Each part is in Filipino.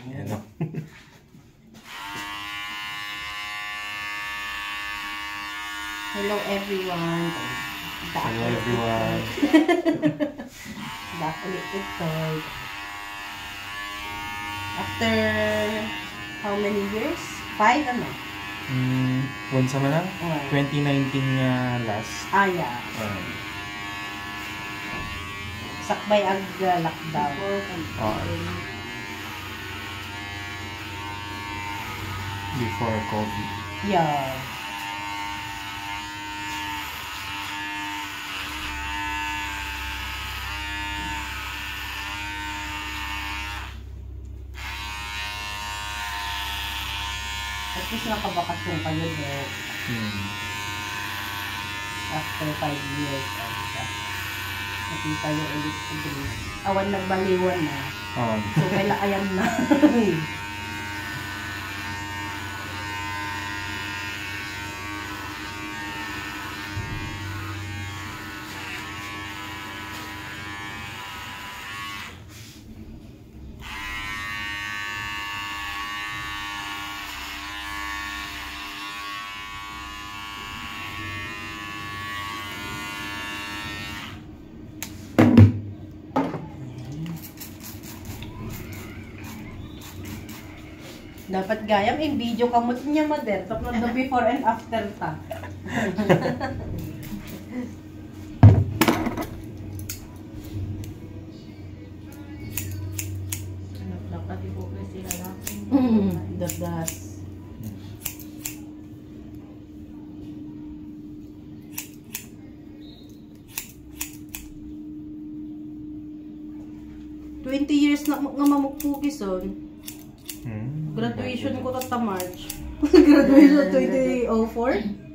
Ano? Hello everyone. Back Hello everyone. Back ulit ito. After how many years? Five ano? Mm, once naman lang? Oh. 2019 nga last. Ah, yeah. Um, Sakbay ag uh, lockdown. Before COVID. Yeah. Least nakabakasyon kayo eh, Mm. after five years. Nakita niyo ulit. Awan nagbaliwan na. Oo. So, kaila ayan na. Dapat gayam in video kamot niya mader. Tapos the before and after ta. Dadas. Twenty years na nga mamukpugis on. Mm. Graduation ko tata March. Graduation 2004.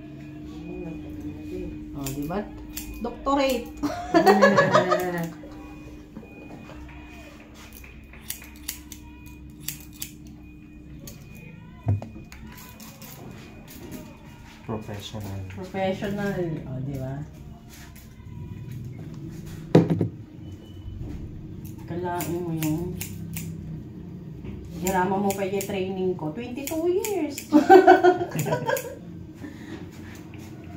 Oh, di ba? Doctorate. Professional. Professional. Oh, di ba? Kailangan mo yung Hirama mo pa yung training ko. 22 years.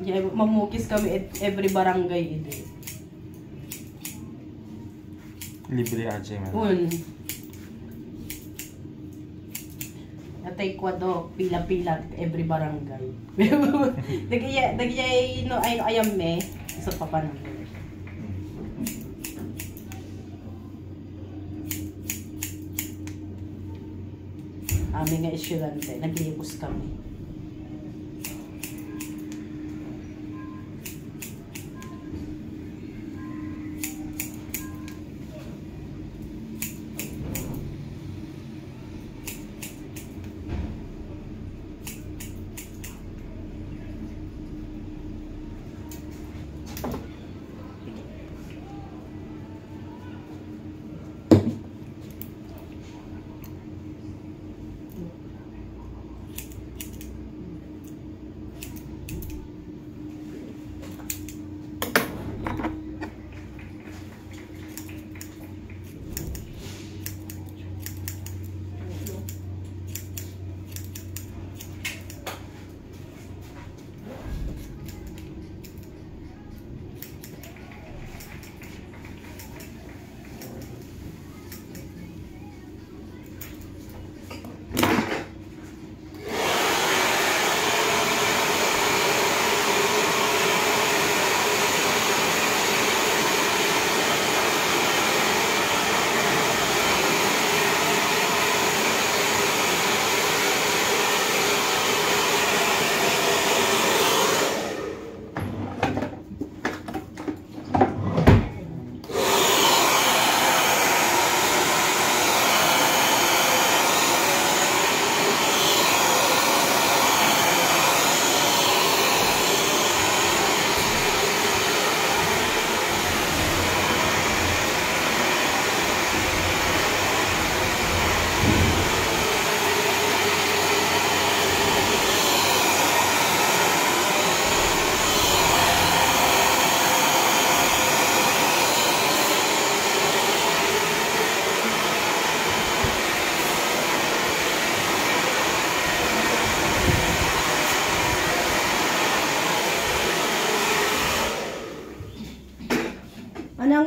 yeah, mamukis kami every barangay ito. Libre aja man. Un. Atay kwado, pila-pila every barangay. Dagiya, dagiya no ay ayam me sa papanang. Amin nga estudyante, naglibos kami.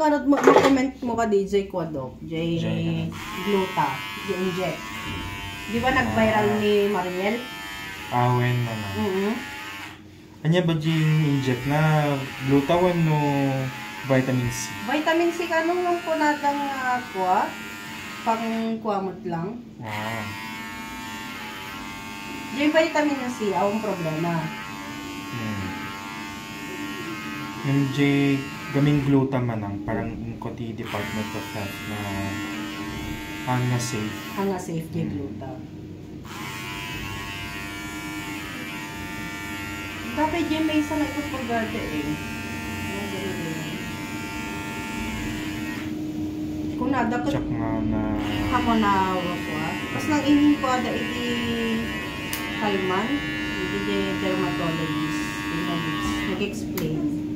Ano mo comment mo ka DJ Quadok, J J? Gluta, J inject. Di ba nag-viral Ah. ni Mariel? Awen ano. Mhm. Anya ba Jing inject na glutawan no vitamin C? Vitamin C ka nung yung punadang uh, kuha, pang kuwamot lang. Wow. Yung vitamin C, awang problema. Hmm. Yung J gaming glutamanang parang inkoti Department of Health na ang na safe. Ang nga safe kay gluta. Dati dyan may isa na ito pagkada eh. Kung nada ko Check nga na ako na wakwa. Tapos nang ining ko ada iti Kalman, iti dermatologist, nag-explain.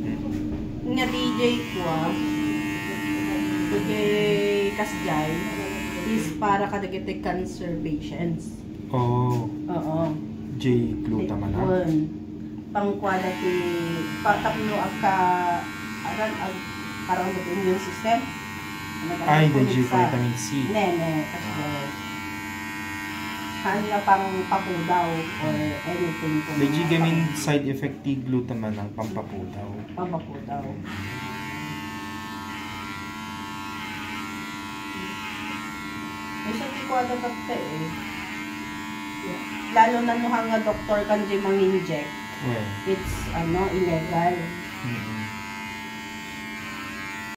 Nga DJ ko ah, DJ Kasjay, is para kadagiti cancer patients. Oh, Oo. J glutamanang. Yun. Pangkwala ti patapno ang ka aran ang parang sa immune system. Ay, the J Kulit sa- vitamin C. Ne, ne, kasi kanila pang papudaw or anything G mga gamin side effect ti glutamanang pampapudaw. pampapudaw. May sa ko ano doktor eh. Lalo na no nga doktor kan di mang-inject. Well, It's ano illegal. mm